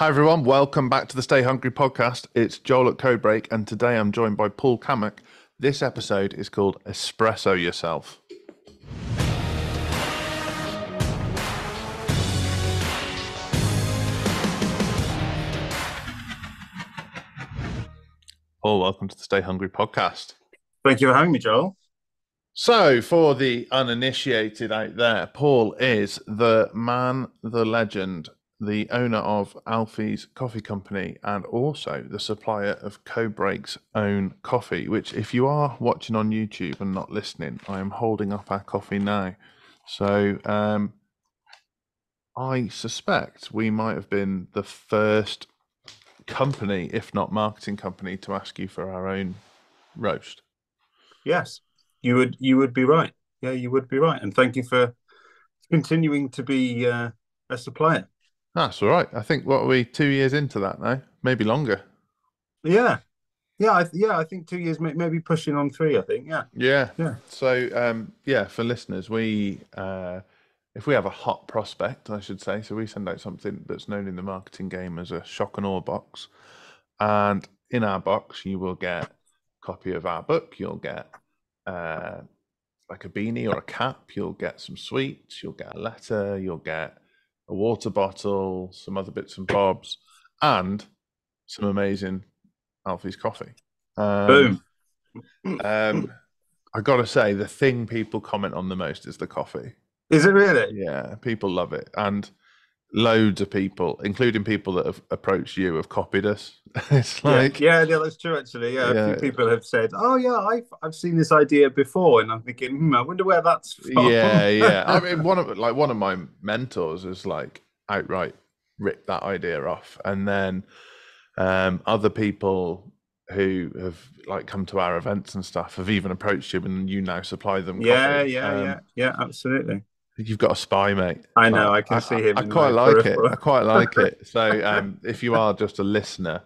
Hi everyone, welcome back to the Stay Hungry podcast. It's Joel at Codebreak, and today I'm joined by Paul Cammack. This episode is called Espresso Yourself. Paul, welcome to the Stay Hungry podcast. Thank you for having me, Joel. So, for the uninitiated out there, Paul is the man, the legend, the owner of Alfie's Coffee Company, and also the supplier of Codebreak's own coffee. Which, if you are watching on YouTube and not listening, I am holding up our coffee now. So, um, I suspect we might have been the first company, if not marketing company, to ask you for our own roast. Yes, you would. You would be right. Yeah, you would be right. And thank you for continuing to be uh, a supplier. That's all right. I think what are we two years into that now, maybe longer. Yeah, yeah, I, yeah. I think two years, may- maybe pushing on three. I think. Yeah, Yeah. yeah. So um, yeah, for listeners, we uh, if we have a hot prospect, I should say, so we send out something that's known in the marketing game as a shock and awe box, and in our box you will get a copy of our book. You'll get uh, like a beanie or a cap. You'll get some sweets. You'll get a letter. You'll get a water bottle, some other bits and bobs, and some amazing Alfie's coffee. Um, Boom. um, I gotta say, the thing people comment on the most is the coffee. Is it really? Yeah, people love it, and loads of people, including people that have approached you, have copied us. it's like, yeah, yeah, that's true. Actually, yeah, a few people have said, "Oh, yeah, I've I've seen this idea before," and I'm thinking, hmm, I wonder where that's from. yeah, yeah. I mean, one of like one of my mentors is like outright ripped that idea off, and then um, other people who have like come to our events and stuff have even approached you, and you now supply them. yeah, coffee. yeah, Um, yeah, yeah, absolutely. You've got a spy, mate. I know, I can see him I, in quite like it. I quite like it. So, um, if you are just a listener,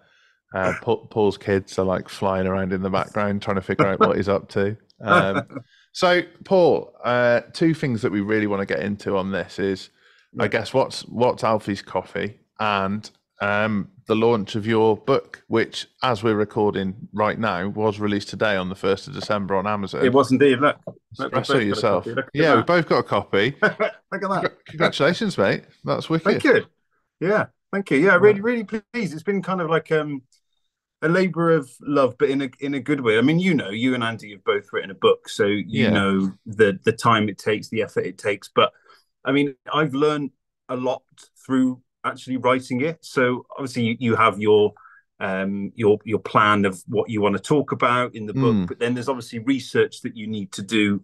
uh, Paul, Paul's kids are like flying around in the background trying to figure out what he's up to. Um, so, Paul, uh, two things that we really want to get into on this is, I guess, what's what's Alfie's coffee and um, the launch of your book, which, as we're recording right now, was released today on the first of December on Amazon. It was indeed. Look, Look, we've both got Espresso a yourself. copy. Look at Yeah, we that. both got a copy. look at that. Congratulations, mate. That's wicked. Thank you. Yeah, thank you. Yeah, really, really pleased. It's been kind of like um a labor of love, but in a in a good way. I mean, you know, you and Andy have both written a book, so you Yeah. know the the time it takes, the effort it takes. But I mean, I've learned a lot through actually writing it. So obviously, you, you have your um your your plan of what you want to talk about in the book, Mm. but then there's obviously research that you need to do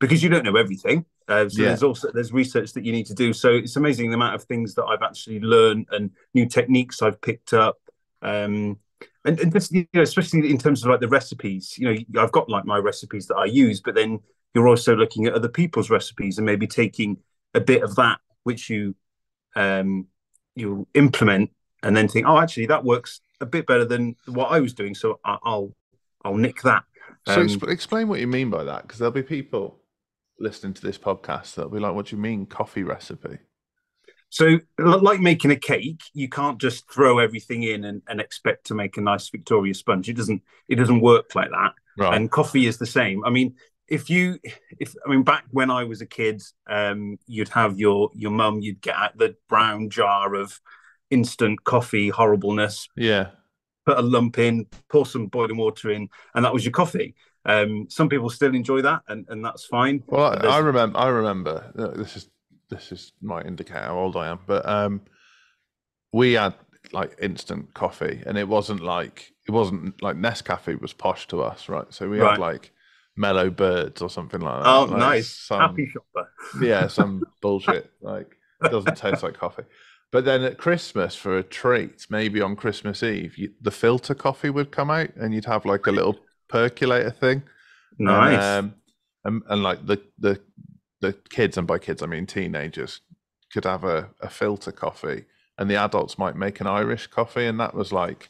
because you don't know everything. Uh, so Yeah. there's also there's research that you need to do. So it's amazing the amount of things that I've actually learned and new techniques I've picked up. Um, and, and just, you know, especially in terms of like the recipes, you know, I've got like my recipes that I use, but then you're also looking at other people's recipes and maybe taking a bit of that which you um, you implement and then think, oh, actually that works a bit better than what I was doing, so I- I'll I'll nick that. So Um, exp- explain what you mean by that, because there'll be people listening to this podcast that'll be like, "What do you mean coffee recipe?" So, like making a cake, you can't just throw everything in and, and expect to make a nice Victoria sponge. It doesn't. It doesn't work like that. Right. And coffee is the same. I mean, if you, if I mean, back when I was a kid, um, you'd have your your mum, you'd get out the brown jar of instant coffee horribleness, yeah. put a lump in, pour some boiling water in, and that was your coffee. Um, some people still enjoy that, and, and that's fine. Well, I, I remember. I remember. uh, This is this is might indicate how old I am, but um, we had like instant coffee, and it wasn't like it wasn't like Nescafe was posh to us, right? So we Right. had like Mellow Birds or something like that. Oh, like nice, some- happy shopper. yeah, some bullshit. Like it doesn't taste like coffee. But then at Christmas, for a treat, maybe on Christmas Eve, you, the filter coffee would come out, and you'd have like a little percolator thing. And, Nice. um, and, and like the the the kids, and by kids I mean teenagers, could have a, a filter coffee, and the adults might make an Irish coffee, and that was like,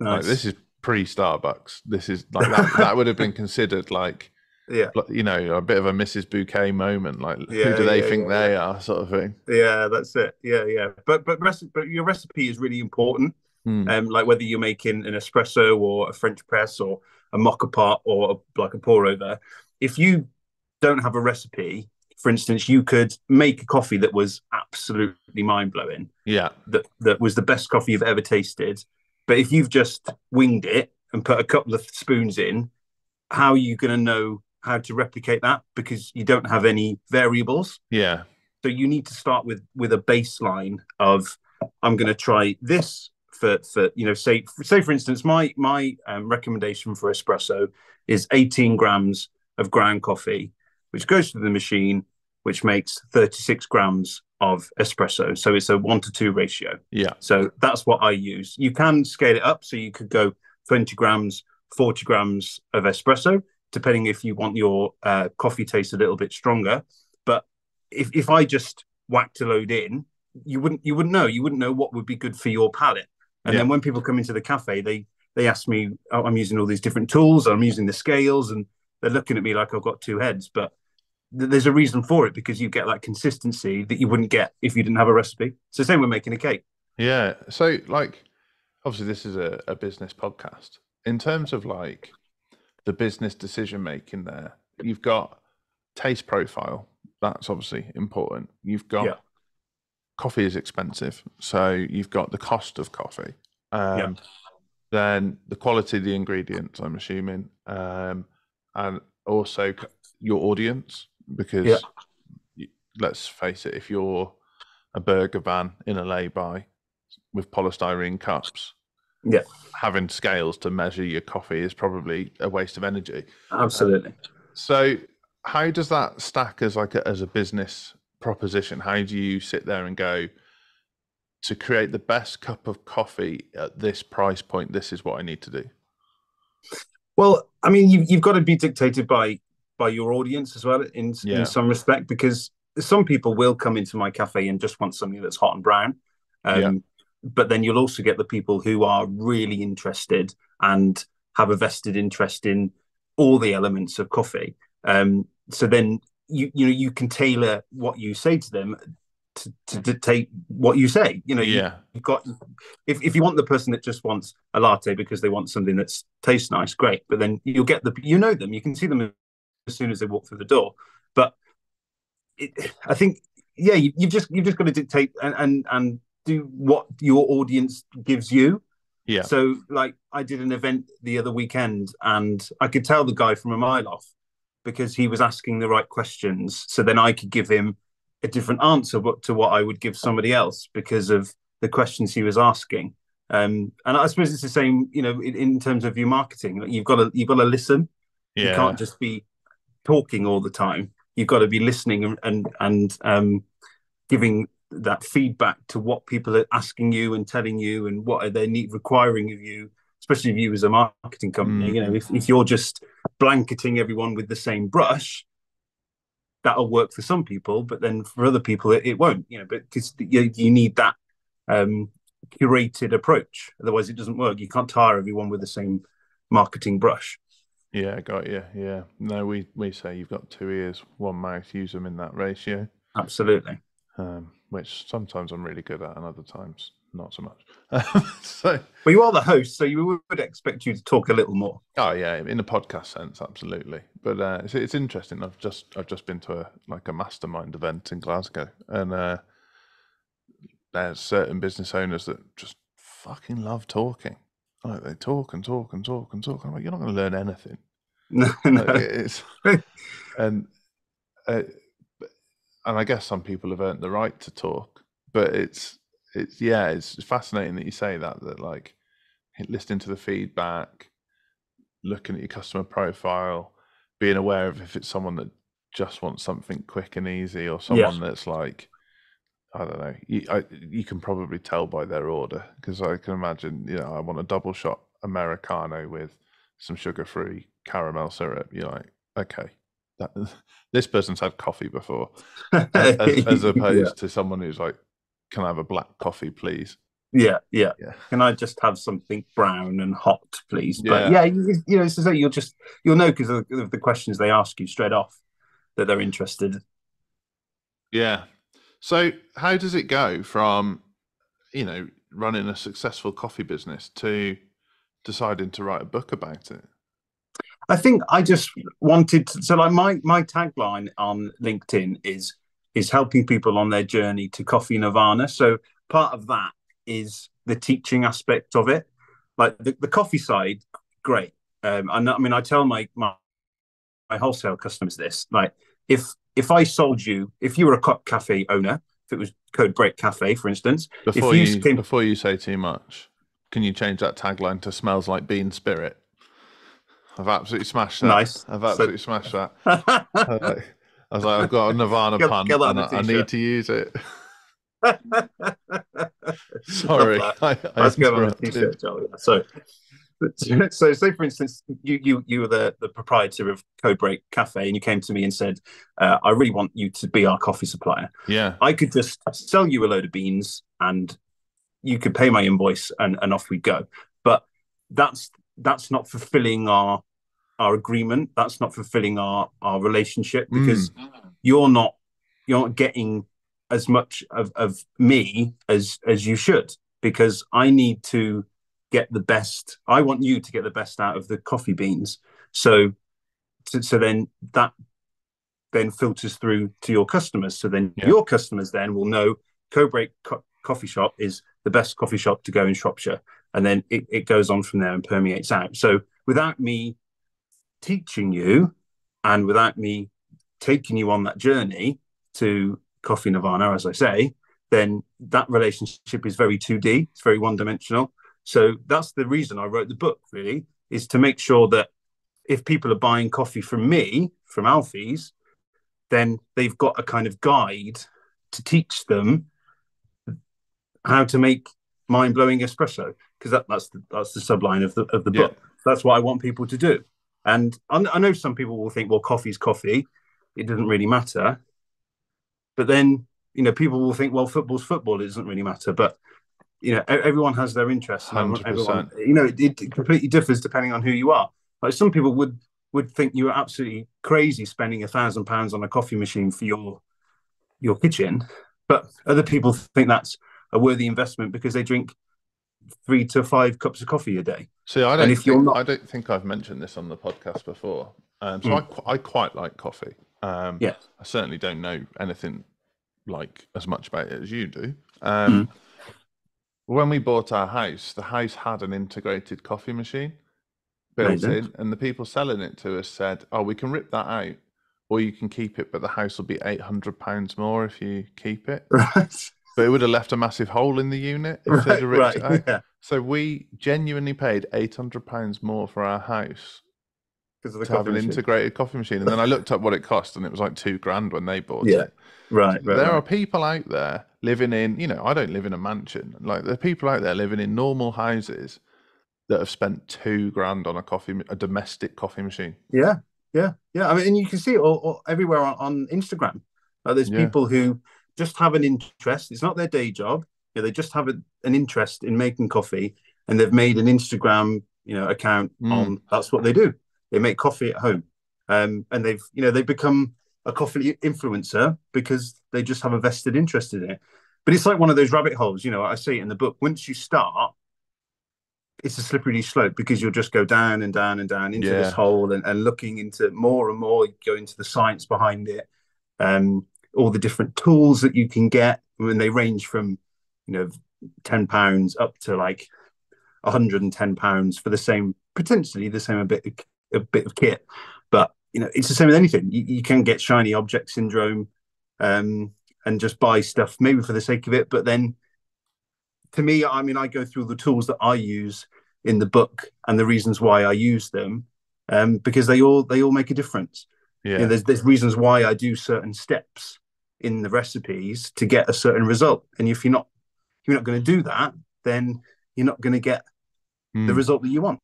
like this is pre Starbucks. This is like that, that would have been considered like Yeah. you know, a bit of a Mrs. Bouquet moment. Like, Yeah, who do they yeah, think yeah, they are, sort of thing. Yeah, that's it. Yeah, yeah. But but recipe, but your recipe is really important. Hmm. Um, like whether you're making an espresso or a French press or a moka pot or a, like a pour over, if you don't have a recipe, for instance, you could make a coffee that was absolutely mind blowing, Yeah, that that was the best coffee you've ever tasted. But if you've just winged it and put a couple of spoons in, how are you going to know how to replicate that? Because you don't have any variables. yeah, So you need to start with with a baseline of I'm going to try this for for you know say say for instance my my um, recommendation for espresso is 18 grams of ground coffee, which goes through the machine, which makes 36 grams of espresso. So it's a one to two ratio. yeah, So that's what I use. You can scale it up, so you could go 20 grams, 40 grams of espresso, depending if you want your uh, coffee taste a little bit stronger. But if, if I just whacked a load in, you wouldn't you wouldn't know. You wouldn't know what would be good for your palate. And Yeah. then when people come into the cafe, they they ask me, oh, I'm using all these different tools, I'm using the scales, and they're looking at me like I've got two heads. But there's a reason for it because you get that consistency that you wouldn't get if you didn't have a recipe. So same with making a cake. yeah. So, like, obviously, this is a, a business podcast. In terms of like the business decision making, there, you've got taste profile. That's obviously important. You've got Yeah. coffee is expensive, so you've got the cost of coffee. Um, Yeah. Then the quality of the ingredients, I'm assuming, um, and also your audience, because Yeah. let's face it, if you're a burger van in a lay-by with polystyrene cups, Yeah. having scales to measure your coffee is probably a waste of energy. Absolutely. Um, so, how does that stack as like a, as a business proposition? How do you sit there and go to create the best cup of coffee at this price point? This is what I need to do. Well, I mean, you, you've got to be dictated by by your audience as well, in Yeah. in some respect, because some people will come into my cafe and just want something that's hot and brown. Um, Yeah. But then you'll also get the people who are really interested and have a vested interest in all the elements of coffee. Um, so then you you know you can tailor what you say to them to, to dictate what you say. You know, Yeah, you've got if, if you want the person that just wants a latte because they want something that's tastes nice, great. But then you'll get the you know them, you can see them as soon as they walk through the door. But it, I think yeah, you, you've just you've just got to dictate and and and do what your audience gives you. yeah, So like I did an event the other weekend and I could tell the guy from a mile off because he was asking the right questions. So then I could give him a different answer to what I would give somebody else because of the questions he was asking. Um, and I suppose it's the same, you know, in, in terms of your marketing. Like you've got to you've got to listen. You can't just be talking all the time. You've got to be listening and and, and um, giving that feedback to what people are asking you and telling you and what are they need requiring of you, especially if you as a marketing company. Mm. You know, if, if you're just blanketing everyone with the same brush, that'll work for some people, but then for other people it, it won't. You know, but because you, you need that um, curated approach, otherwise it doesn't work. You can't tire everyone with the same marketing brush. Yeah. Got you. Yeah. No, we we say you've got two ears, one mouth. Use them in that ratio. Absolutely. um, which sometimes I'm really good at, and other times not so much. so, Well, you are the host, so you would expect you to talk a little more. oh yeah, in a podcast sense, absolutely. But uh, it's, it's interesting. I've just I've just been to a like a mastermind event in Glasgow, and uh, there's certain business owners that just fucking love talking. Like they talk and talk and talk and talk. I'm like, you're not going to learn anything. No, Like, no. it's and uh, and I guess some people have earned the right to talk, but it's it's yeah, it's fascinating that you say that that like listening to the feedback, looking at your customer profile, being aware of if it's someone that just wants something quick and easy or someone that's like I don't know. You, I, you can probably tell by their order because I can imagine. You know, I want a double shot americano with some sugar-free caramel syrup. You're like, okay, that, this person's had coffee before, as, as opposed to someone who's like, can I have a black coffee, please? Yeah, yeah, Yeah. Can I just have something brown and hot, please? Yeah. But yeah, you, you know, it's as though you'll just you'll know because of the questions they ask you straight off that they're interested. Yeah. So how does it go from, you know, running a successful coffee business to deciding to write a book about it? I think I just wanted to, so like my my tagline on LinkedIn is is helping people on their journey to coffee nirvana. So part of that is the teaching aspect of it. Like the, the coffee side, great. Um, and I mean, I tell my, my my wholesale customers this: like, if if I sold you, if you were a cafe owner, if it was Code Break Cafe, for instance, Before you you, came- before you say too much, can you change that tagline to "Smells like bean spirit"? I've absolutely smashed that. Nice. I've So- absolutely smashed that. I was like- I was like, I've got a Nirvana Get- pun, get and I, need to use it. Sorry, I, I Let's go on a t-shirt, Charlie. So, so say for instance, you you you were the, the proprietor of Code Break Cafe, and you came to me and said, uh, "I really want you to be our coffee supplier." Yeah, I could just sell you a load of beans, and you could pay my invoice, and and off we go. But that's that's not fulfilling our our agreement. That's not fulfilling our our relationship because you're not you're not getting as much of, of me as as you should because I need to get the best. I want you to get the best out of the coffee beans. So so, then that then filters through to your customers. So then Yeah. your customers then will know Cobreak Co- Coffee Shop is the best coffee shop to go in Shropshire, and then it, it goes on from there and permeates out. So without me teaching you, and without me taking you on that journey to coffee nirvana, as I say, then that relationship is very 2D. It's very one dimensional. So that's the reason I wrote the book, really, is to make sure that if people are buying coffee from me, from Alfie's, then they've got a kind of guide to teach them how to make mind blowing espresso because that, that's the, that's the subline of the of the Yeah. book. That's what I want people to do. And I, I know some people will think, well, coffee's coffee; it doesn't really matter. But then you know, people will think, well, football's football; it doesn't really matter. But you know, everyone has their interests. and 100%. Everyone, you know, it, it completely differs depending on who you are. Like some people would would think you were absolutely crazy spending a thousand pounds on a coffee machine for your your kitchen, but other people think that's a worthy investment because they drink three to five cups of coffee a day. See, I don't. if you're think, not- I don't think I've mentioned this on the podcast before. Um, so Mm. I, I quite like coffee. Um, Yeah. I certainly don't know anything like as much about it as you do. Mm. When we bought our house, the house had an integrated coffee machine built Amazing. in, and the people selling it to us said, "Oh, we can rip that out, or you can keep it, but the house will be eight hundred pounds more if you keep it." Right. But it would have left a massive hole in the unit if they'd have ripped right. it out. Yeah. So we genuinely paid eight hundred pounds more for our house Because of the to have an machine. integrated coffee machine, and then I looked up what it cost, and it was like two grand when they bought Yeah, it. Right. Right. there right. are people out there living in, you know, I don't live in a mansion. Like there are people out there living in normal houses that have spent two grand on a coffee, a domestic coffee machine. Yeah, yeah, yeah. I mean, and you can see it all, all everywhere on, on Instagram. Uh, there's Yeah. people who just have an interest. It's not their day job. You know, they just have a, an interest in making coffee, and they've made an Instagram, you know, account Mm. on. That's what they do. They make coffee at home, um, and they've, you know, they've become a coffee influencer because they just have a vested interest in it. But it's like one of those rabbit holes. You know, I say it in the book. Once you start, it's a slippery slope because you'll just go down and down and down into Yeah. this hole and, and looking into more and more, you go into the science behind it, um, all the different tools that you can get when they range from, you know, ten pounds up to like hundred and ten pounds for the same potentially the same a bit a bit of kit, you know it's the same with anything. You, you can get shiny object syndrome, um, and just buy stuff maybe for the sake of it, but then to me, I mean, I go through the tools that I use in the book and the reasons why I use them, um, because they all they all make a difference. Yeah, You know, there's there's reasons why I do certain steps in the recipes to get a certain result, and if you're not if you're not going to do that, then you're not going to get the Mm. result that you want.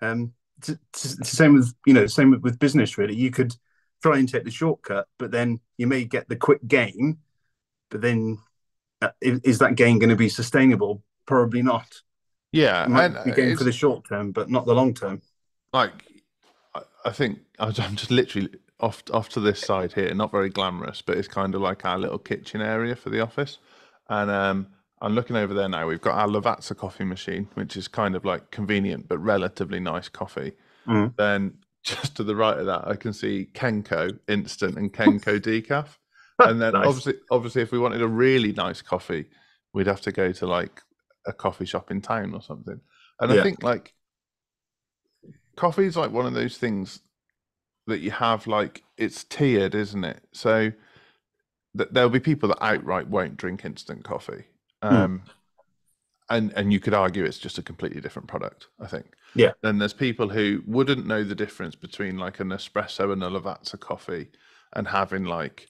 Um, it's, it's same with you know same with, with business really. You could try and take the shortcut, but then you may get the quick gain, but then uh, is, is that gain going to be sustainable probably not. Yeah, It might be game for the short term, but not the long term. like I- think I'm just literally off off to this side here, not very glamorous, but it's kind of like our little kitchen area for the office. And um, I'm looking over there now. We've got our Lavazza coffee machine, which is kind of like convenient but relatively nice coffee. Mm. Then just to the right of that, I can see Kenco instant and Kenco decaf. And then Nice. obviously, obviously, if we wanted a really nice coffee, we'd have to go to like a coffee shop in town or something. And I think like coffee is like one of those things that you have like it's tiered, isn't it? So th- there'll be people that outright won't drink instant coffee, um, and and you could argue it's just a completely different product. I think. Yeah. Then there's people who wouldn't know the difference between like an espresso and a Lavazza coffee, and having like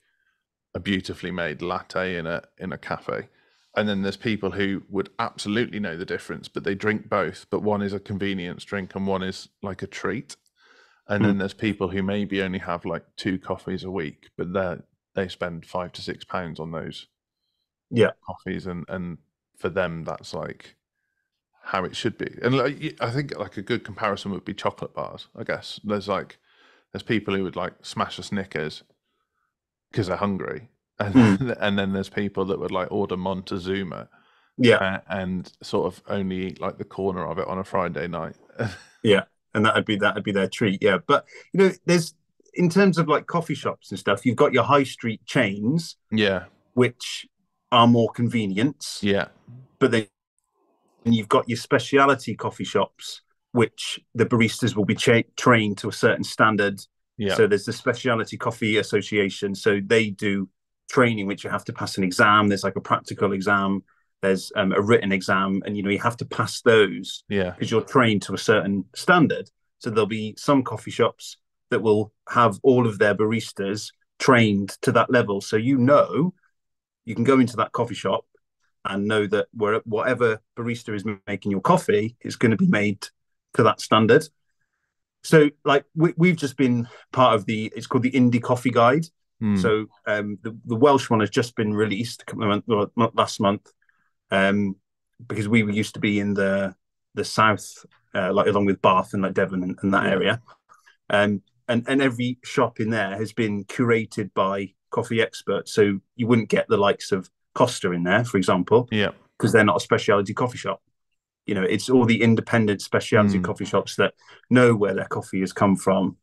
a beautifully made latte in a in a cafe. And then there's people who would absolutely know the difference, but they drink both. But one is a convenience drink and one is like a treat. And then there's people who maybe only have like two coffees a week, but they they spend five to six pounds on those Yeah. coffees, and and for them that's like how it should be. And like, I think like a good comparison would be chocolate bars. I guess there's like there's people who would like smash a Snickers because they're hungry, and hmm. and then there's people that would like order Montezuma Yeah, a- and sort of only eat like the corner of it on a Friday night. Yeah. And that'd be that'd be their treat. Yeah, but you know, there's in terms of like coffee shops and stuff, you've got your high street chains, yeah, which are more convenient. yeah, but then you've got your specialty coffee shops, which the baristas will be cha- trained to a certain standard. yeah, So there's the Speciality Coffee Association. So they do training, which you have to pass an exam. There's like a practical exam. There's um, a written exam, and you know you have to pass those yeah, because you're trained to a certain standard. So there'll be some coffee shops that will have all of their baristas trained to that level. So you know, you can go into that coffee shop and know that where whatever barista is making your coffee is going to be made to that standard. So like we, we've just been part of the it's called the Indie Coffee Guide. Hmm. So um, the the Welsh one has just been released a couple of months, well, last month, um, because we used to be in the the south, uh, like along with Bath and like Devon and, and that Yeah. area, um, and and every shop in there has been curated by coffee expert. So you wouldn't get the likes of Costa in there, for example, yeah, because they're not a specialty coffee shop. You know, it's all the independent specialty Mm. coffee shops that know where their coffee has come from,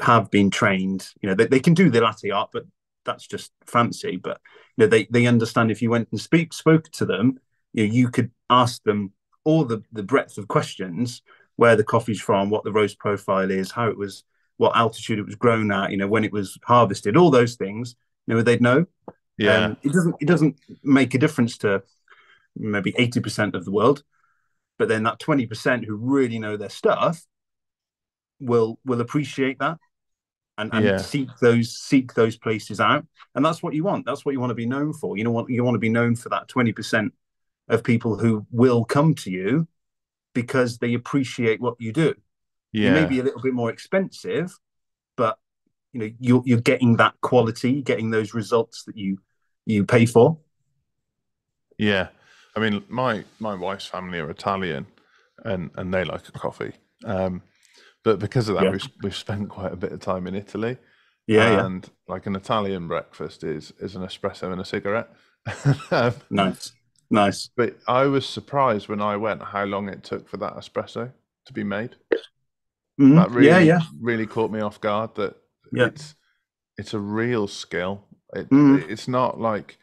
have been trained. You know, they, they can do the latte art, but that's just fancy. But you know, they they understand if you went and speak spoke to them, you know, you could ask them all the the breadth of questions, where the coffee's from, what the roast profile is, how it was, what altitude it was grown at, you know, when it was harvested, all those things. You know, they'd know. yeah, Um, it doesn't it doesn't make a difference to maybe eighty percent of the world, but then that twenty percent who really know their stuff will will appreciate that and, and Yeah. seek those seek those places out. And that's what you want. That's what you want to be known for. You know what you want to be known for that twenty percent of people who will come to you because they appreciate what you do. Yeah. It may be a little bit more expensive, but you know you're you're getting that quality, getting those results that you you pay for. Yeah, I mean, my my wife's family are Italian, and and they like a coffee. Um, but because of that, Yeah. we've we've spent quite a bit of time in Italy. Yeah, yeah, and like an Italian breakfast is is an espresso and a cigarette. Um, nice, nice. but I was surprised when I went how long it took for that espresso to be made. Mhm. That really, yeah, yeah, really caught me off guard. That Yeah. it's it's a real skill. It, Mhm. It's not like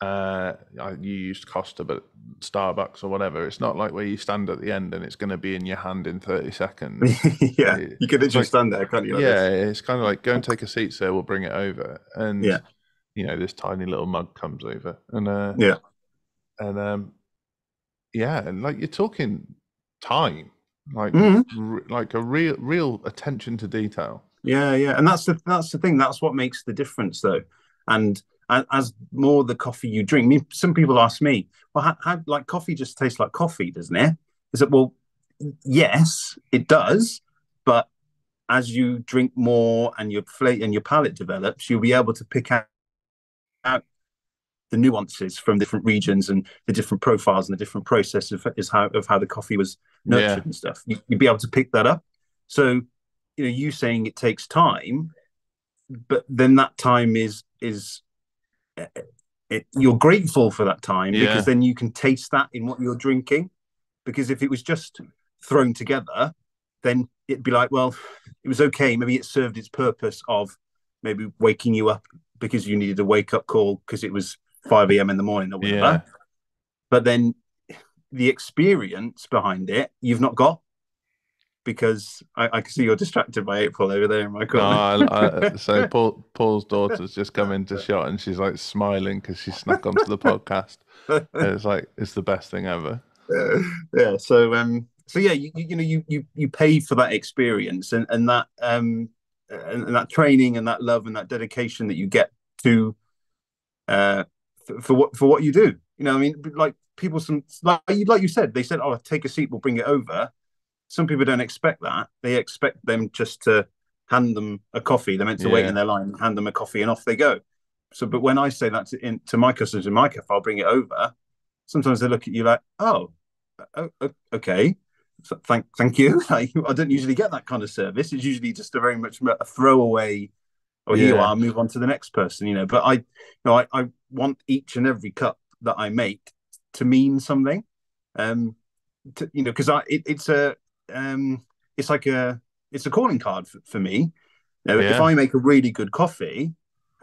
uh, you used Costa, but Starbucks or whatever. It's not like where you stand at the end and it's going to be in your hand in thirty seconds. yeah. It- You could literally like- stand there, can't you? like yeah, this? it's kind of like go and take a seat, sir. We'll bring it over, and Yeah. you know this tiny little mug comes over, and uh, Yeah. and um, yeah, and like you're talking time, like Mhm. r- like a real real attention to detail. yeah, yeah. And that's the that's the thing. That's what makes the difference, though. And as more the coffee you drink, I mean, some people ask me, "Well, how, how like coffee just tastes like coffee, doesn't it?" Is it well? Yes, it does, but as you drink more and your flavor and your palate develops, you'll be able to pick out, out the nuances from different regions and the different profiles and the different process of is how of how the coffee was nurtured yeah. and stuff. You, would be able to pick that up. So, you know, you saying it takes time, but then that time is is eh, eh, it, you're grateful for that time yeah. because then you can taste that in what you're drinking. Because if it was just thrown together, then it'd be like, well, it was okay. Maybe it served its purpose of maybe waking you up because you needed a wake up call because it was 5 a.m. in the morning or whatever. Yeah. But then the experience behind it, you've not got because I, I, can see you're distracted by April over there in my corner. No, I, I, so Paul, Paul's daughter's just come into shot and she's like smiling because she snuck onto the podcast. it's like it's the best thing ever. Yeah, yeah. So um, so yeah, you, you know you you you pay for that experience and and that um and, and that training and that love and that dedication that you get to uh for, what for what you do. You know, I mean, like people some like you like you said, they said, "Oh, take a seat, we'll bring it over." Some people don't expect that. They expect them just to hand them a coffee. They're meant to yeah. wait in their line, hand them a coffee, and off they go. So, but when I say that to, in, to my customers in my cafe, I'll bring it over. Sometimes they look at you like, "Oh, okay." So thank thank you. I don't usually get that kind of service. It's usually just a very much a throwaway. Oh, yeah. here you are. Move on to the next person. You know, but I, you know, I, I want each and every cup that I make to mean something. Um, to, you know, because I it, it's a um, it's like a it's a calling card for, for me. You know, yeah. If I make a really good coffee,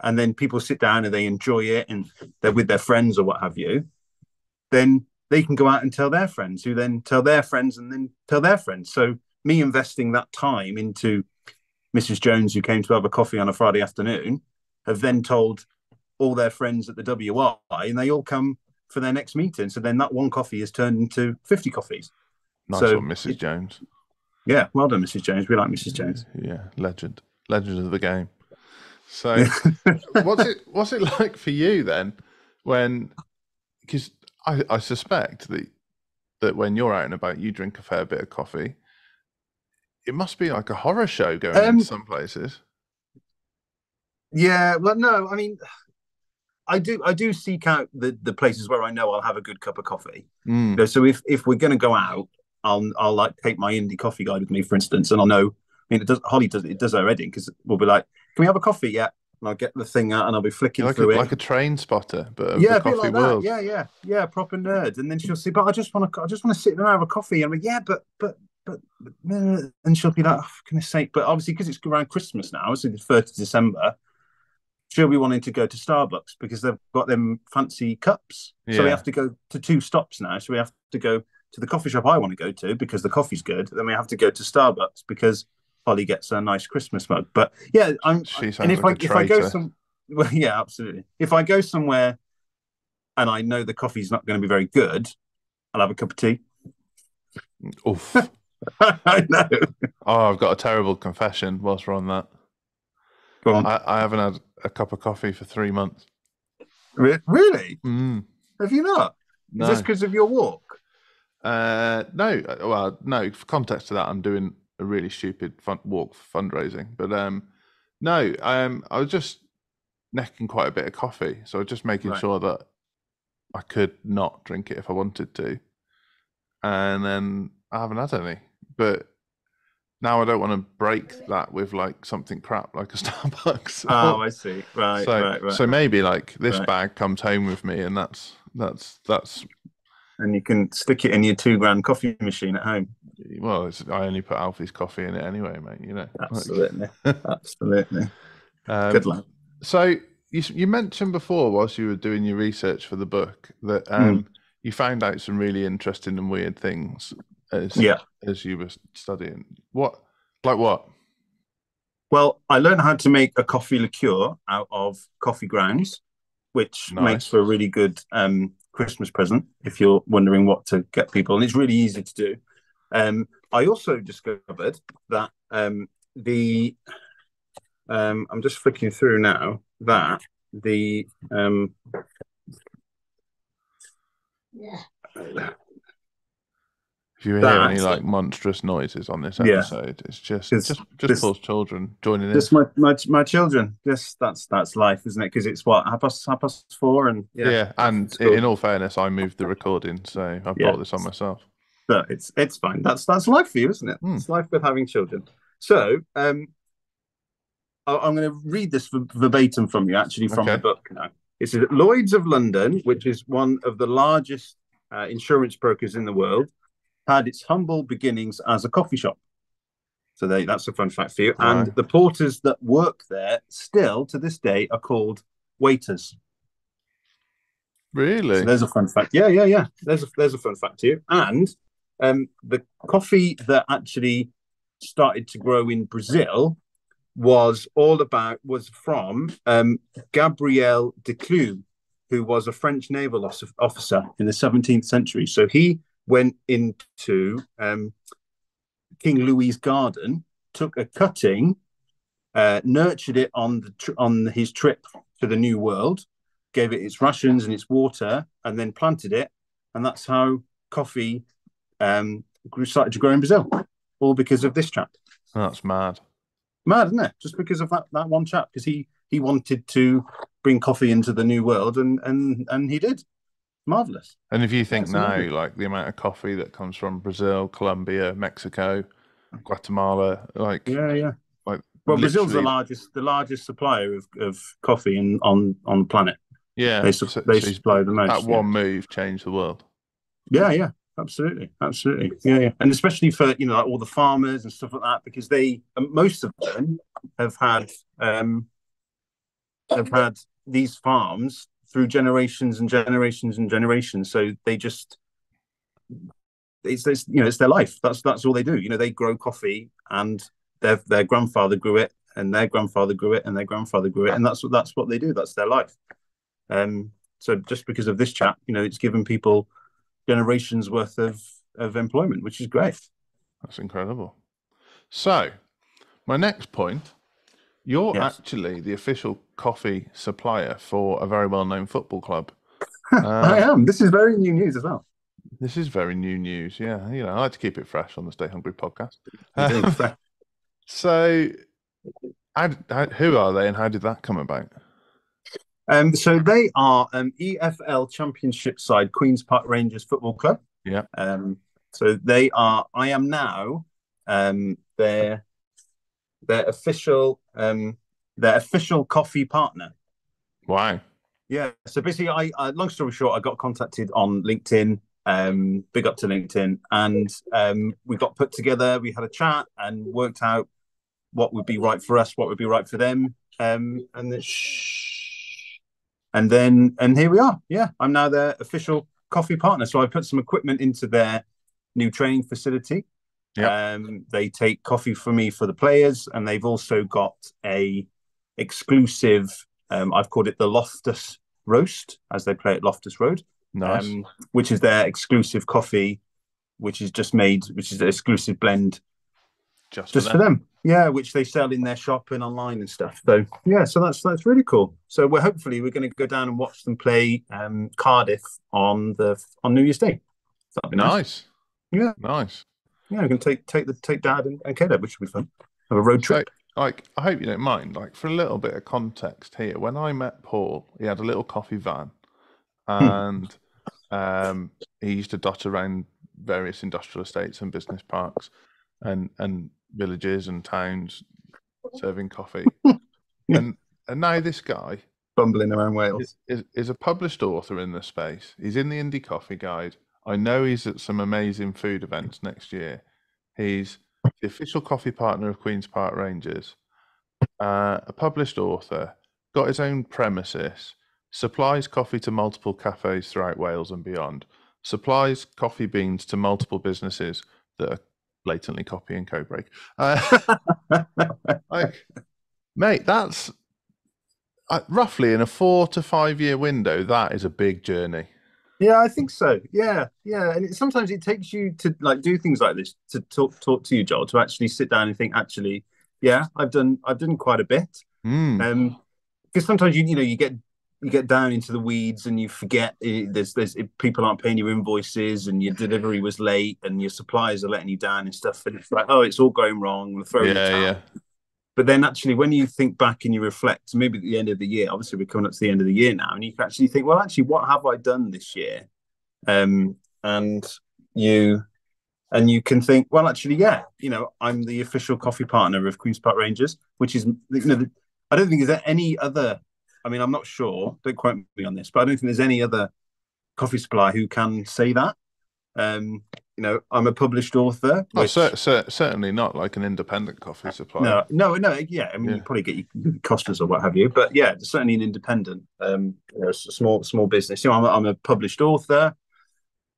and then people sit down and they enjoy it, and they're with their friends or what have you, then they can go out and tell their friends, who then tell their friends, and then tell their friends. So me investing that time into Mrs. Jones, who came to have a coffee on a Friday afternoon, have then told all their friends at the WI, and they all come for their next meeting. So then that one coffee is turned into 50 coffees. Nice so one, Mrs. It, Jones. Yeah, well done, Mrs. Jones. We like Mrs. Jones. Yeah, legend, legend of the game. So, what's it what's it like for you then when? Because I, I suspect that that when you're out and about, you drink a fair bit of coffee. It must be like a horror show going um, in some places. Yeah, well, no, I mean, I do I do seek out the the places where I know I'll have a good cup of coffee. Mm. You know, so if if we're going to go out, I'll I'll like take my indie coffee guide with me, for instance, and I'll know. I mean, it does. Holly does it does her editing because we'll be like, "Can we have a coffee yet?" And I'll get the thing out and I'll be flicking like through a, it, like a train spotter, but yeah, coffee like world. That. Yeah, yeah, yeah, proper nerd. And then she'll say, "But I just want to, I just want to sit there and have a coffee." And I'm like, "Yeah, but, but, but," and she'll be like, oh, "For goodness sake!" But obviously, because it's around Christmas now, it's the first of December she'll be wanting to go to Starbucks because they've got them fancy cups. Yeah. So we have to go to two stops now. So we have to go to the coffee shop I want to go to because the coffee's good. Then we have to go to Starbucks because Holly gets a nice Christmas mug. But yeah, I'm and if like I if I go some well, yeah, absolutely. If I go somewhere and I know the coffee's not going to be very good, I'll have a cup of tea. Oof. I know. Oh, I've got a terrible confession whilst we're on that. Go on. I, I haven't had a cup of coffee for three months. Really? Mm. Have you not? No. Is this because of your walk? Uh, no. Well, no. For context to that, I'm doing a really stupid fun- walk for fundraising. But um, no, um, I was just necking quite a bit of coffee, so I was just making right. sure that I could not drink it if I wanted to, and then I haven't had any. But now I don't want to break that with like something crap like a Starbucks. Oh, I see. Right, so, right, right. So maybe like this right. bag comes home with me, and that's that's that's. And you can stick it in your two grand coffee machine at home. Well, I only put Alfie's coffee in it anyway, mate. You know. Absolutely, absolutely. Um, Good luck. So you you mentioned before, whilst you were doing your research for the book, that um, mm. you found out some really interesting and weird things as yeah as you were studying? What like what? Well, I learned how to make a coffee liqueur out of coffee grounds, which nice. makes for a really good um, Christmas present if you're wondering what to get people, and it's really easy to do. Um, I also discovered that um, the um, I'm just flicking through now that the um, yeah If you hear That- any like monstrous noises on this Yeah. episode, it's just It's- just just this- Paul's children joining in. Just my, my my children. Just that's that's life, isn't it? Because it's what half past half past four, and yeah. yeah, and it's cool. in all fairness, I moved the recording, so I Yeah. brought this on myself. but it's it's fine. That's that's life for you, isn't it? Hmm. It's life with having children. So, um, I- I'm going to read this ver- verbatim from you, actually, from the Okay. book now. It says Lloyd's of London, which is one of the largest uh, insurance brokers in the world, had its humble beginnings as a coffee shop. So they, that's a fun fact for you. And the porters that work there still to this day are called waiters. Really? So there's a fun fact. Yeah, yeah, yeah. There's a there's a fun fact to you. And um, the coffee that actually started to grow in Brazil was all about was from um, Gabriel de Clieu, who was a French naval officer in the 17th century. So he went into um, King Louis's garden, took a cutting, uh, nurtured it on the tr- on his trip to the New World, gave it its rations and its water, and then planted it, and that's how coffee um, grew, started to grow in Brazil, all because of this chap. That's mad. Mad, isn't it? Just because of that that one chap, because he he wanted to bring coffee into the New World, and and and he did. Marvelous. And if you think now, like the amount of coffee that comes from Brazil, Colombia, Mexico, Guatemala, like Yeah, yeah. like Well, Brazil's the largest the largest supplier of, of coffee in, on on the planet. yeah, They su- so- they so supply the most. that yeah. one move changed the world. Yeah, yeah, absolutely, absolutely, yeah, yeah, and especially for you know like all the farmers and stuff like that because they most of them have had um have had these farms through generations and generations and generations, so they just it's, it's you know it's their life. That's that's all they do. You know they grow coffee and their their grandfather grew it and their grandfather grew it and their grandfather grew it and that's what that's what they do. That's their life. Um, so just because of this chat, you know, it's given people generations worth of of employment, which is great. That's incredible. So, my next point, you're Yes. actually the official coffee supplier for a very well-known football club. I Um, am. This is very new news as well. This is very new news. Yeah, you know, I like to keep it fresh on the Stay Hungry podcast. Um, so, how, how, who are they, and how did that come about? Um, so they are an EFL Championship side Queens Park Rangers Football Club. Yeah. Um, so they are. I am now um, their their official um, their official coffee partner. Wow. Yeah. So basically, I, I long story short, I got contacted on LinkedIn. Um, big up to LinkedIn, and um, we got put together. We had a chat and worked out what would be right for us, what would be right for them, um, and then and then and here we are. Yeah, I'm now their official coffee partner. So I put some equipment into their new training facility. Yeah. Um, they take coffee for me for the players, and they've also got a exclusive. Um, I've called it the Loftus Roast, as they play at Loftus Road, Nice. um, which is their exclusive coffee, which is just made, which is an exclusive blend just, just for them. Yeah, which they sell in their shop and online and stuff. So yeah, so that's that's really cool. So we're hopefully we're going to go down and watch them play um, Cardiff on the on New Year's Day. That'd be nice. Nice. Yeah. Nice. Yeah, we can take take the take Dad and, and Caleb, which will be fun. Have a road So, trip. like, I hope you don't mind. Like, for a little bit of context here, when I met Paul, he had a little coffee van, and um, he used to dot around various industrial estates and business parks, and and villages and towns, serving coffee. And and now this guy Bumbling around Wales. is, is is a published author in the space. He's in the Indie Coffee Guide. I know he's at some amazing food events next year. He's the official coffee partner of Queen's Park Rangers, uh, a published author, got his own premises, supplies coffee to multiple cafes throughout Wales and beyond, supplies coffee beans to multiple businesses that are blatantly copying Codebreak. Uh, like, mate, that's uh, roughly in a four to five year window. That is a big journey. Yeah, I think so. Yeah, yeah, and it, sometimes it takes you to like do things like this to talk talk to you, Joel, to actually sit down and think. Actually, yeah, I've done I've done quite a bit. Mm, Um, because sometimes you you know you get you get down into the weeds and you forget eh, there's there's people aren't paying your invoices and your delivery was late and your suppliers are letting you down and stuff and it's like oh it's all going wrong we'll throw yeah yeah but then actually when you think back and you reflect maybe at the end of the year obviously we're coming up to the end of the year now and you can actually think well actually what have i done this year um and you and you can think well actually yeah you know i'm the official coffee partner of queens park rangers which is you know i don't think there's any other I mean, I'm not sure. Don't quote me on this, but I don't think there's any other coffee supplier who can say that. Um, you know, I'm a published author. Oh, which... certainly not like an independent coffee supplier. No, no, no. Yeah, I mean, yeah. you probably get your costas or what have you, but yeah, certainly an independent, um, you know, small small business. You know, I'm a, I'm a published author,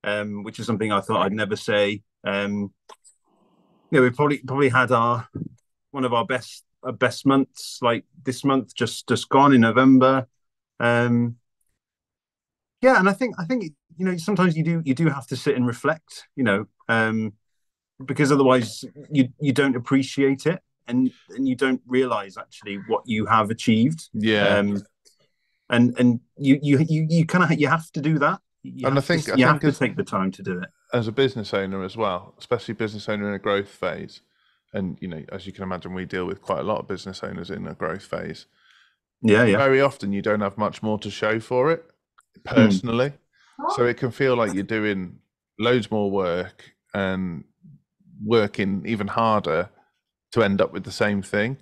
um, which is something I thought I'd never say. Um, you know, we probably probably had our one of our best uh, best months like this month just just gone in November. Um, yeah, and I think I think you know sometimes you do you do have to sit and reflect, you know, um, because otherwise you you don't appreciate it and and you don't realize actually what you have achieved. Yeah. Um, and and you you you you kind of you have to do that. You and I think to, I you think have to take the time to do it as a business owner as well, especially business owner in a growth phase and you know, as you can imagine, we deal with quite a lot of business owners in a growth phase. Yeah, yeah. Very often, you don't have much more to show for it personally, mm. so it can feel like you're doing loads more work and working even harder to end up with the same thing.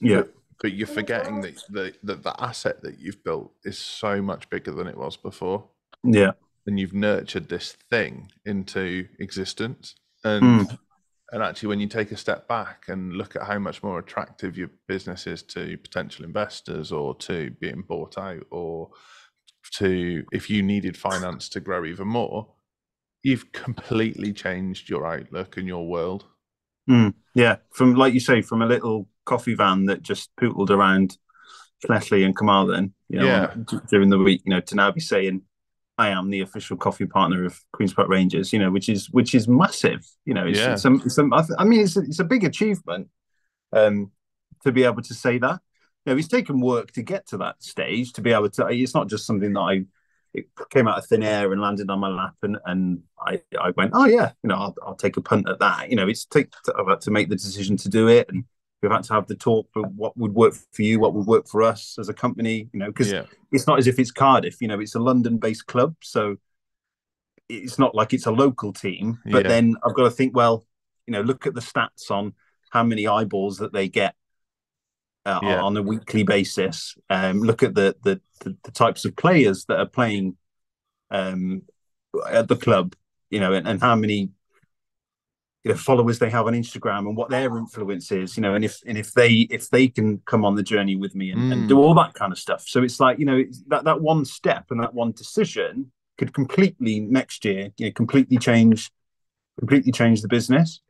Yeah. But, but you're forgetting that the, that the asset that you've built is so much bigger than it was before. Yeah. And you've nurtured this thing into existence. And mm and actually when you take a step back and look at how much more attractive your business is to potential investors or to being bought out or to if you needed finance to grow even more you've completely changed your outlook and your world mm, yeah from like you say from a little coffee van that just pootled around Connettley and Carmarthen, you know, yeah. during the week, you know, to now be saying, I am the official coffee partner of Queens Park Rangers, you know, which is which is massive. You know, it's, yeah. it's, a, it's a, I mean, it's a, it's a big achievement um, to be able to say that. Know, it's taken work to get to that stage to be able to. It's not just something that I it came out of thin air and landed on my lap, and and I I went, oh yeah, you know, I'll, I'll take a punt at that. You know, it's take I've had to make the decision to do it, and we've had to have the talk for what would work for you, what would work for us as a company, you know, because yeah. it's not as if it's Cardiff, you know, it's a London based club. So it's not like it's a local team. But yeah. then I've got to think, well, you know, look at the stats on how many eyeballs that they get uh, yeah. on a weekly basis. Um, look at the, the, the the types of players that are playing um, at the club, you know, and, and how many you know followers they have on Instagram and what their influence is, you know, and if and if they if they can come on the journey with me and, mm. and do all that kind of stuff. So it's like you know that that one step and that one decision could completely next year, you know, completely change completely change the business.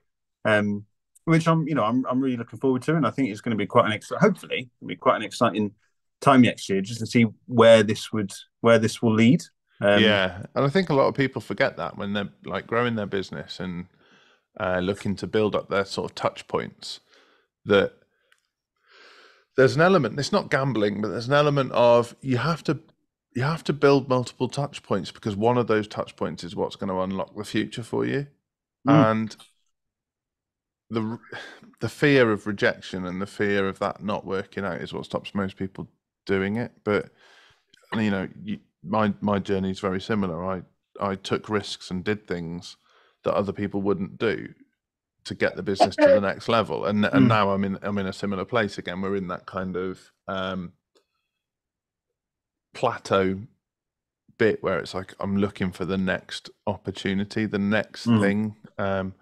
Um, which I'm you know I'm I'm really looking forward to, and I think it's going to be quite an extra hopefully be quite an exciting time next year just to see where this would where this will lead. Um, yeah, and I think a lot of people forget that when they're like growing their business and uh, looking to build up their sort of touch points, that there's an element. It's not gambling, but there's an element of you have to you have to build multiple touch points because one of those touch points is what's going to unlock the future for you, mm. and the the fear of rejection and the fear of that not working out is what stops most people doing it. But you know, you, my my journey is very similar. I I took risks and did things that other people wouldn't do to get the business to the next level. And and mm. now I'm in I'm in a similar place again. We're in that kind of um, plateau bit where it's like I'm looking for the next opportunity, the next mm. thing. Um,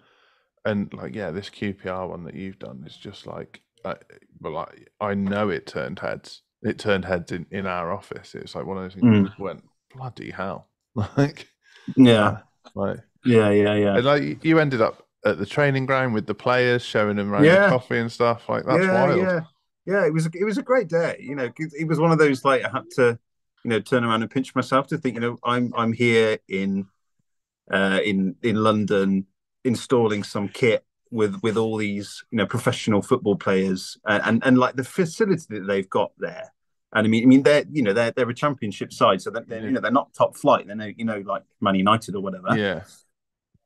and like yeah, this QPR one that you've done is just like, uh, well, like I know it turned heads. It turned heads in, in our office. It's like one of those things mm. went bloody hell, like yeah, like yeah, yeah, yeah. And like you ended up at the training ground with the players, showing them around yeah. the coffee and stuff. Like that's yeah, wild. Yeah, yeah. It was it was a great day. You know, it was one of those like I had to, you know, turn around and pinch myself to think. You know, I'm I'm here in, uh, in in London installing some kit with with all these you know professional football players and and, and like the facility that they've got there And I mean, I mean, they're you know they're they're a championship side, so they're, they're you know they're not top flight. They're no, you know like Man United or whatever. Yeah.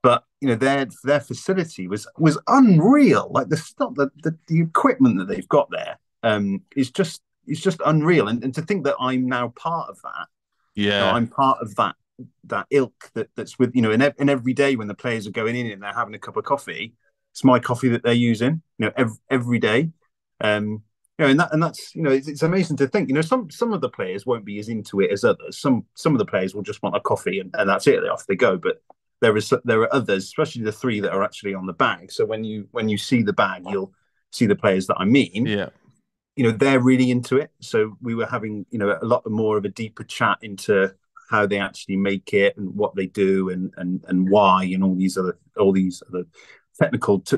But you know their their facility was was unreal. Like the stuff, the, the the equipment that they've got there um, is just is just unreal. And, and to think that I'm now part of that, you know, Yeah. I'm part of that that ilk that that's with you know, in, and every day when the players are going in and they're having a cup of coffee, it's my coffee that they're using. You know, every, every day. Um, you know, and that and that's you know, it's, it's amazing to think. You know, some some of the players won't be as into it as others. Some some of the players will just want a coffee and, and that's it. Off they go. But there is there are others, especially the three that are actually on the bag. So when you when you see the bag, you'll see the players that I mean Yeah. you know they're really into it so we were having you know a lot more of a deeper chat into how they actually make it and what they do and and and why and all these other all these other technical t-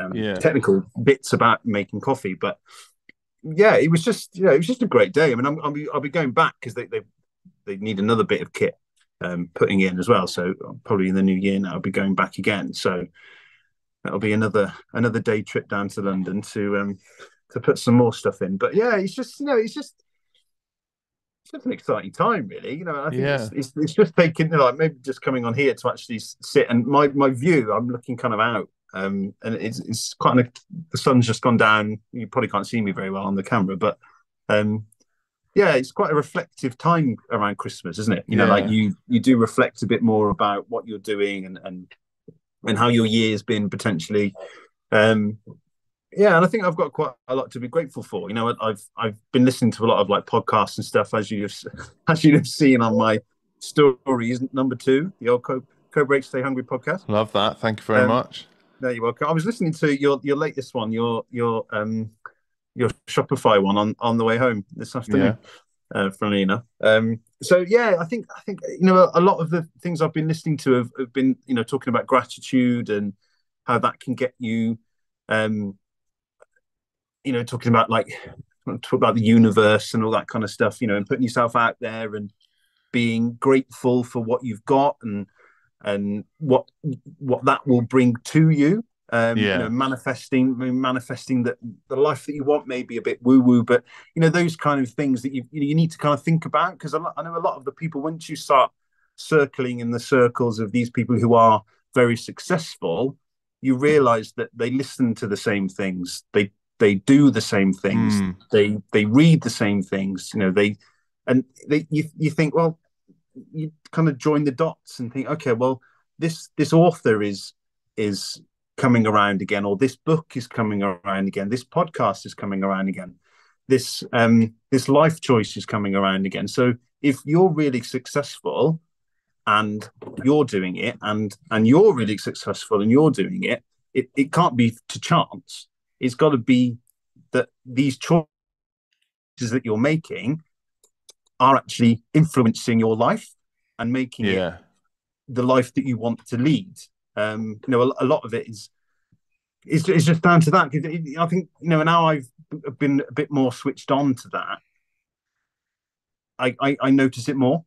um, Yeah. technical bits about making coffee but yeah it was just you know it was just a great day i mean I'm, I'll be i'll be going back because they, they they need another bit of kit um putting in as well so probably in the new year now i'll be going back again so that'll be another another day trip down to london to um to put some more stuff in. But yeah, it's just you know, it's just it's just an exciting time, really. You know, I think Yeah. it's, it's it's just taking you know, like maybe just coming on here to actually sit and my my view, I'm looking kind of out. Um, and it's it's quite an, the sun's just gone down. You probably can't see me very well on the camera, but um, yeah, it's quite a reflective time around Christmas, isn't it? You know, like you you do reflect a bit more about what you're doing and and and how your year's been potentially. Um, yeah, and I think I've got quite a lot to be grateful for. You know, I've I've been listening to a lot of like podcasts and stuff as you've as you've seen on my stories. Number two, the old Co Codebreak Stay Hungry podcast. Love that. Thank you very Um, much. There you're welcome. I was listening to your your latest one, your your um your Shopify one on on the way home this afternoon. Uh, funnily enough. Um, so yeah, I think I think you know a, a lot of the things I've been listening to have, have been you know talking about gratitude and how that can get you, um, you know, talking about like talk about the universe and all that kind of stuff. You know, and putting yourself out there and being grateful for what you've got and and what what that will bring to you. Um, Yeah. you know, manifesting manifesting that the life that you want may be a bit woo woo, but you know those kind of things that you you need to kind of think about because I, I know a lot of the people once you start circling in the circles of these people who are very successful, you realize that they listen to the same things, they they do the same things, Mm. they they read the same things, you know they and they you you think well you kind of join the dots and think okay well this this author is is coming around again or this book is coming around again this podcast is coming around again this um this life choice is coming around again. So if you're really successful and you're doing it and and you're really successful and you're doing it it, it can't be to chance it's got to be that these choices that you're making are actually influencing your life and making it the life that you want to lead. Um, you know, a, a lot of it is is is just down to that. 'Cause it- I think you know now I've been a bit more switched on to that. I I, I notice it more.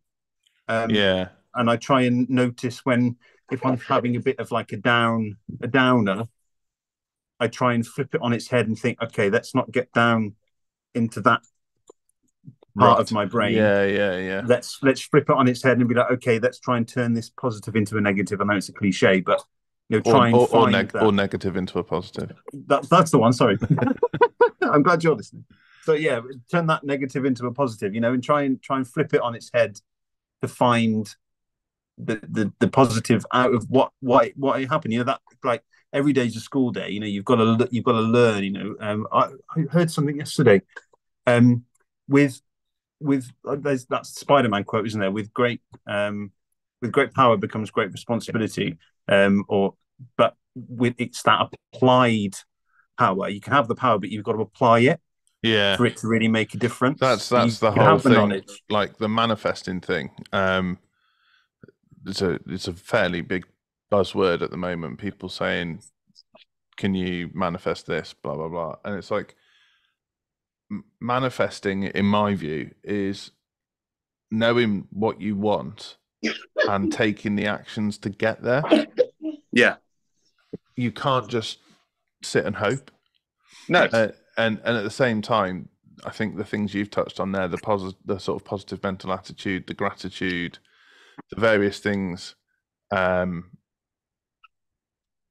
Um, Yeah. and I try and notice when if I'm having a bit of like a down a downer, I try and flip it on its head and think, okay, let's not get down into that part of my brain Yeah. Yeah. Yeah. let's let's flip it on its head and be like, okay, let's try and turn this positive into a negative. I know it's a cliche, but you know, Or, try and or, or, find neg- that. or negative into a positive. that. That's the one. Sorry, I'm glad you're listening. So yeah, turn that negative into a positive. You know, and try and try and flip it on its head to find the the, the positive out of what what what happened. You know that like every day's a school day. You know, you've got to you've got to learn. You know, um, I, I heard something yesterday, um, with with uh, there's that Spider-Man quote, isn't there? With great um, with great power becomes great responsibility. Um, or but with it's that applied power. You can have the power, but you've got to apply it Yeah. for it to really make a difference. That's that's the you can whole the thing. knowledge. Like the manifesting thing. Um, it's a it's a fairly big buzzword at the moment. People saying, "Can you manifest this?" Blah blah blah, and it's like manifesting, in my view, is knowing what you want and taking the actions to get there. Yeah. You can't just sit and hope. No. uh, and and at the same time I think the things you've touched on there, the positive, the sort of positive mental attitude, the gratitude, the various things um,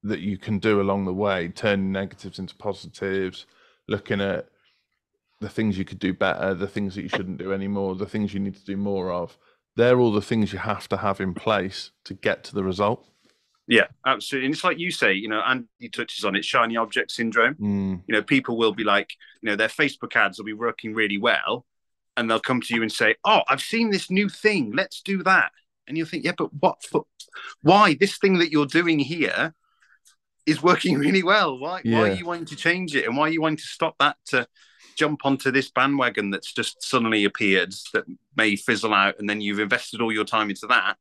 that you can do along the way, turning negatives into positives, looking at the things you could do better, the things that you shouldn't do anymore, the things you need to do more of. They're all the things you have to have in place to get to the result. Yeah, absolutely. And it's like you say, you know, Andy touches on it, shiny object syndrome. Mm, You know, people will be like, you know, their Facebook ads will be working really well, and they'll come to you and say, "Oh, I've seen this new thing. Let's do that." And you'll think, "Yeah, but what? For, why this thing that you're doing here is working really well? Why? Why are you wanting to change it? And why are you wanting to stop that to jump onto this bandwagon that's just suddenly appeared that may fizzle out, and then you've invested all your time into that."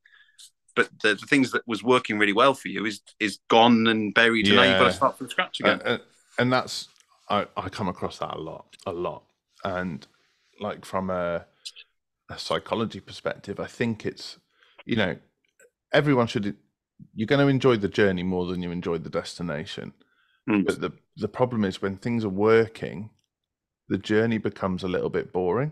But the, the things that was working really well for you is is gone and buried, and now you've got to start from scratch again. and, and- and that's I, I come across that a lot, a lot, and like from a, a psychology perspective, I think it's you know everyone should you're going to enjoy the journey more than you enjoy the destination. Mm. But the the problem is when things are working, the journey becomes a little bit boring.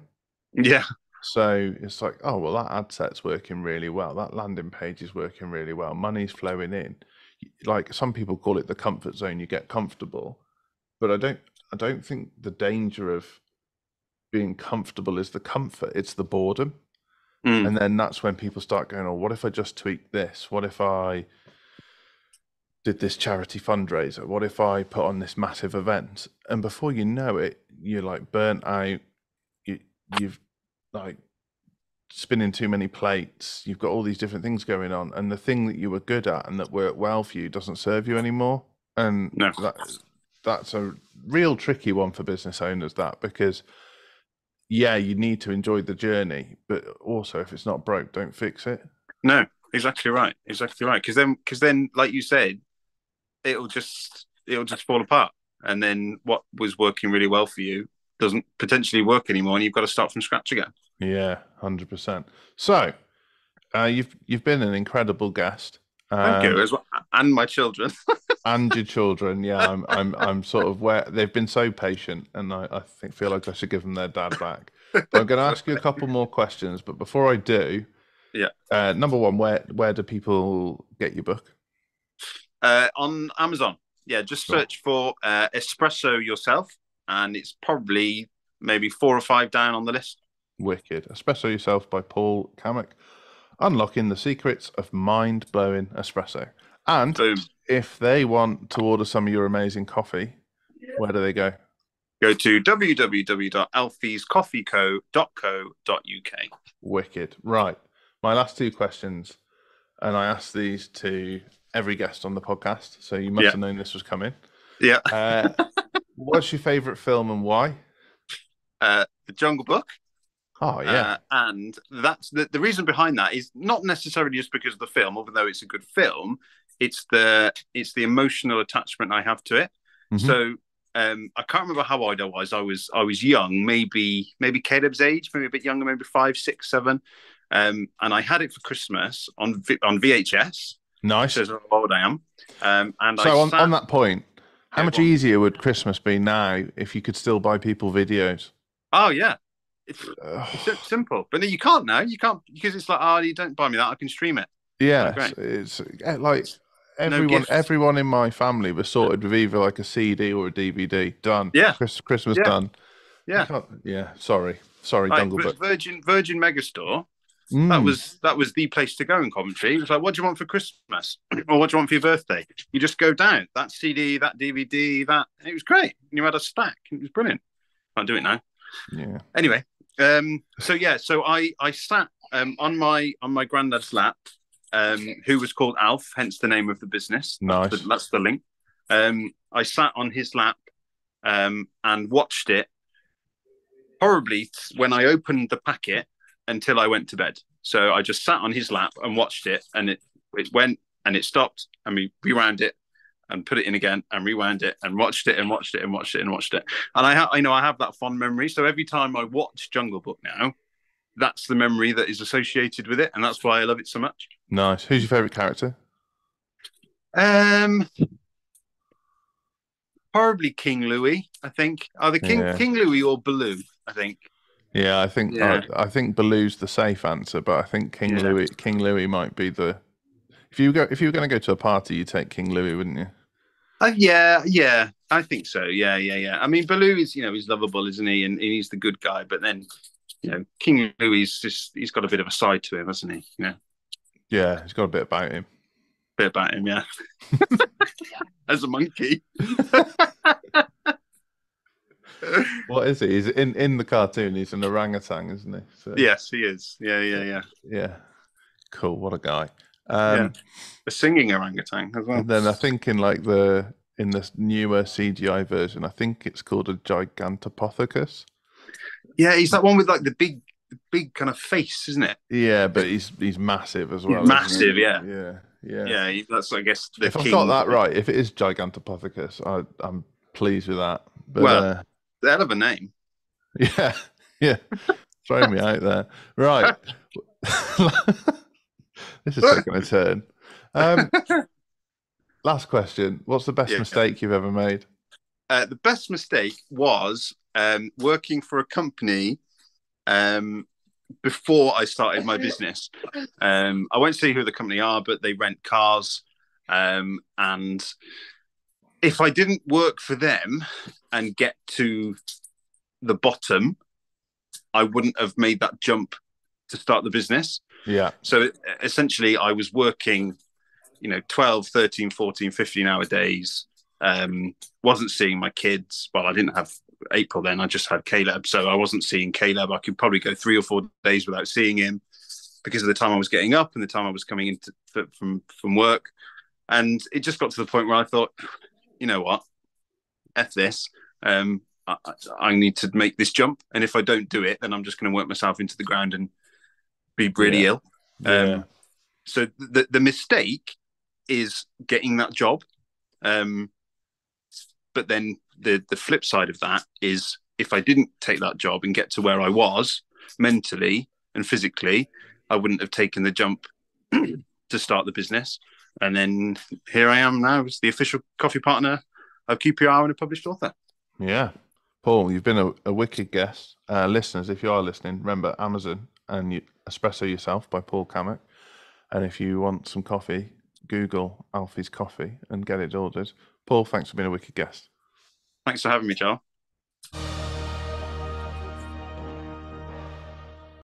yeah. So it's like, oh well, that ad set's working really well. That landing page is working really well. Money's flowing in. Like some people call it the comfort zone. You get comfortable, but I don't. I don't think the danger of being comfortable is the comfort. It's the boredom, Mm. and then that's when people start going, "Oh, what if I just tweak this? What if I did this charity fundraiser? What if I put on this massive event?" And before you know it, you're like burnt out. You, you've like spinning too many plates. You've got all these different things going on, and the thing that you were good at and that worked well for you doesn't serve you anymore. And No. that, that's a real tricky one for business owners. That because yeah, you need to enjoy the journey, but also if it's not broke, don't fix it. No, exactly right. Exactly right. Because then, because then, like you said, it'll just it'll just fall apart, and then what was working really well for you doesn't potentially work anymore, and you've got to start from scratch again. Yeah, hundred percent. So uh, you've you've been an incredible guest. Thank Um, you, as well, and my children. and your children. Yeah, I'm, I'm, I'm sort of where they've been so patient, and I, I think feel like I should give them their dad back. But I'm going to ask you a couple more questions, but before I do, Yeah. Uh, number one, where where do people get your book? uh, on Amazon. Yeah, just search for uh, Espresso yourself, and it's probably maybe four or five down on the list. Wicked, Espresso Yourself by Paul Cammack. Unlocking the secrets of mind blowing espresso. And Boom. if they want to order some of your amazing coffee, where do they go? Go to www.alfiescoffeeco.co.uk. Wicked. Right. My last two questions, and I asked these to every guest on the podcast, so you must Yeah. have known this was coming. Yeah, Uh, what's your favourite film and why? uh, the Jungle Book. Oh yeah, Uh, and that's the, the reason behind that is not necessarily just because of the film, although it's a good film. It's the it's the emotional attachment I have to it. Mhm. So um, I can't remember how old I was. I was I was young, maybe maybe Caleb's age, maybe a bit younger, maybe five, six, seven. Um, and I had it for Christmas on V- on VHS. nice. Shows how old I am. Um, and I So on, sat- on that point, how Yeah, much on. easier would Christmas be now if you could still buy people videos? Oh yeah, it's, it's simple. But no, you can't now. You can't because it's like oh, you don't buy me that. I can stream it. yeah, it's, it's eh, like everyone. gifts. everyone in my family was sorted with either like a CD or a DVD. Done. Yeah. Chris, Christmas Yeah. done. Yeah. yeah. Sorry, sorry, Like, Jungle Vir- Virgin Virgin Megastore. That Mm. was that was the place to go in Coventry. It was like, what do you want for Christmas, or what do you want for your birthday? You just go down that CD, that DVD, that. it was great. And you had a stack. It was brilliant. Can't do it now. yeah. Anyway, um, so yeah, so I I sat um, on my on my granddad's lap, um, who was called Alf, hence the name of the business. Nice. That's the, that's the link. Um, I sat on his lap um, and watched it. horribly when I opened the packet until I went to bed. So I just sat on his lap and watched it, and it it went and it stopped, and we rewound it and put it in again and rewound it and watched it and watched it and watched it and watched it. And I, ha- I know I have that fond memory. So every time I watch Jungle Book now, that's the memory that is associated with it, and that's why I love it so much. Nice. Who's your favorite character? Um, probably King Louie. I think either King Yeah. King Louie or Baloo. I think. Yeah, I think Yeah. I, I think Baloo's the safe answer, but I think King Yeah. Louie King Louie might be the. If you go if you were going to go to a party, you take King Louie, wouldn't you? Uh, yeah, yeah, I think so. Yeah, yeah, yeah. I mean, Baloo is, you know, he's lovable, isn't he? And, and he's the good guy. But then, you know, King Louie is just, he's got a bit of a side to him, hasn't he? You know, Yeah, he's got a bit about him. bit about him, yeah. As a monkey. What is he? He's in in the cartoon. He's an orangutan, isn't he? So, yes, he is. Yeah, yeah, yeah. Yeah. Cool. What a guy. Um, A singing orangutan as well. And then I think in like the in the newer CGI version, I think it's called a Gigantopithecus. Yeah, he's that one with like the big, the big kind of face, isn't it? Yeah, but he's he's massive as well. massive, yeah. Yeah, yeah. Yeah, that's I guess the if I've got that right, if it is Gigantopithecus, I, I'm pleased with that. But Well- uh, Hell of a name. yeah, yeah, throw me out there. Right, this is taking a turn. Um, last question: What's the best Yeah, mistake you've ever made? Uh, the best mistake was um, working for a company um, before I started my business. Um, I won't say who the company are, but they rent cars. Um, and if I didn't work for them and get to the bottom, I wouldn't have made that jump to start the business. Yeah, So essentially, I was working, you know, 12, 13, 14, 15 hour days. Um, wasn't seeing my kids. Well, I didn't have April then. I just had Caleb. So I wasn't seeing Caleb. I could probably go three or four days without seeing him because of the time I was getting up and the time I was coming into from from work. And it just got to the point where I thought, you know what, f this. Um, I, I- need to make this jump, and if I don't do it, then I'm just going to work myself into the ground and be really Yeah. ill. Um, so the the mistake is getting that job. Um, but then the the flip side of that is if I didn't take that job and get to where I was mentally and physically, I wouldn't have taken the jump to start the business. And then here I am now as the official coffee partner of QPR and a published author. Yeah. Paul, you've been a, a wicked guest. Uh, listeners, if you are listening, remember Amazon and you, Espresso Yourself by Paul Cammack. And if you want some coffee, Google Alfie's Coffee and get it ordered. Paul, thanks for being a wicked guest. Thanks for having me, Joel.